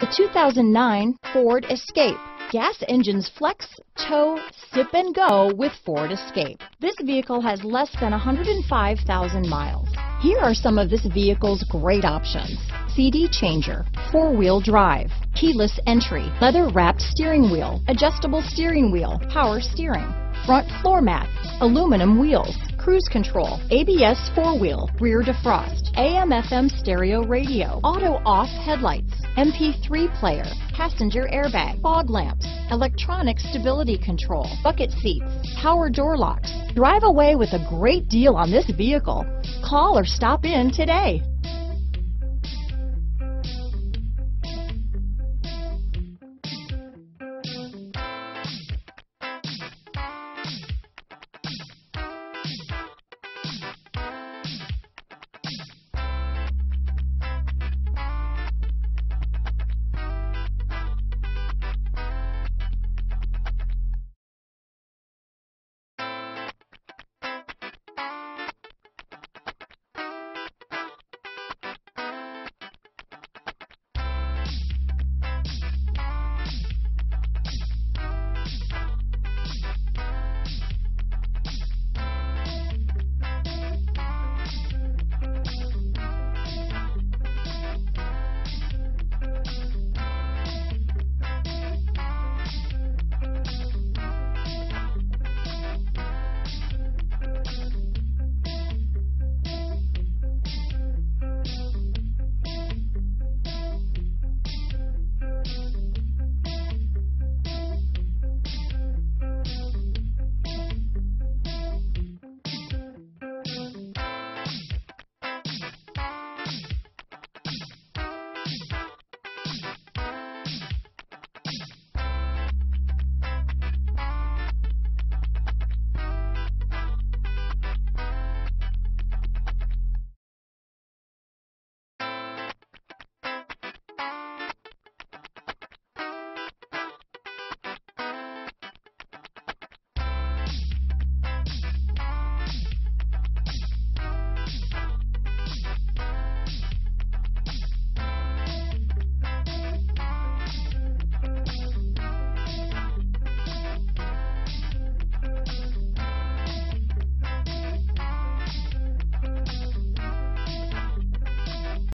The 2009 Ford Escape. Gas engines flex, tow, sip and go with Ford Escape. This vehicle has less than 105,000 miles. Here are some of this vehicle's great options. CD changer, four-wheel drive, keyless entry, leather-wrapped steering wheel, adjustable steering wheel, power steering, front floor mats, aluminum wheels, cruise control, ABS four-wheel, rear defrost, AM FM stereo radio, auto off headlights, MP3 player, passenger airbag, fog lamps, electronic stability control, bucket seats, power door locks. Drive away with a great deal on this vehicle. Call or stop in today.